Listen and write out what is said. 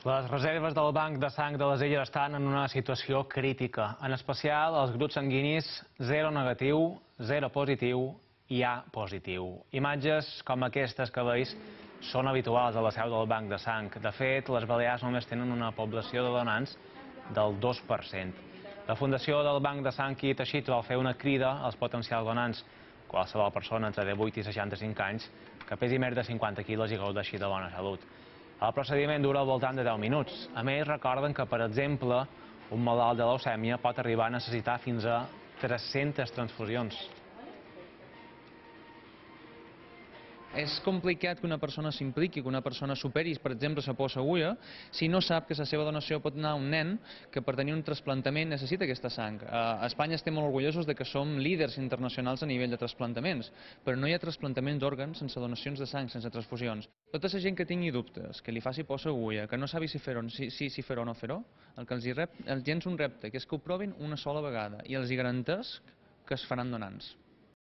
Les reserves del Banc de Sang de les Illes estan en una situació crítica, en especial els grups sanguinis 0 negatiu, 0 positiu i A positiu. Imatges com aquestes que veus són habituals a la seu del Banc de Sang. De fet, les Balears només tenen una població de donants del 2%. La Fundació del Banc de Sang i Teixit vol fer una crida als potencials donants, qualsevol persona entre 18 i 65 anys, que pesi més de 50 quilos i gaudeixi de bona salut. El procediment dura al voltant de 10 minuts. A més, recorden que, per exemple, un malalt de leucèmia pot arribar a necessitar fins a 300 transfusions. És complicat que una persona s'impliqui, que una persona superi, per exemple, la posa agulla, si no sap que la seva donació pot anar a un nen que per tenir un trasplantament necessita aquesta sang. A Espanya estem molt orgullosos de que som líders internacionals a nivell de trasplantaments, però no hi ha trasplantament d'òrgans sense donacions de sang, sense transfusions. Tota la gent que tingui dubtes, que li faci posa agulla, que no sabi si fer-ho si, si, si fer o no fer-ho, el que els, hi rep, els gens un repte, que és que ho provin una sola vegada i els hi garanteix que es faran donants.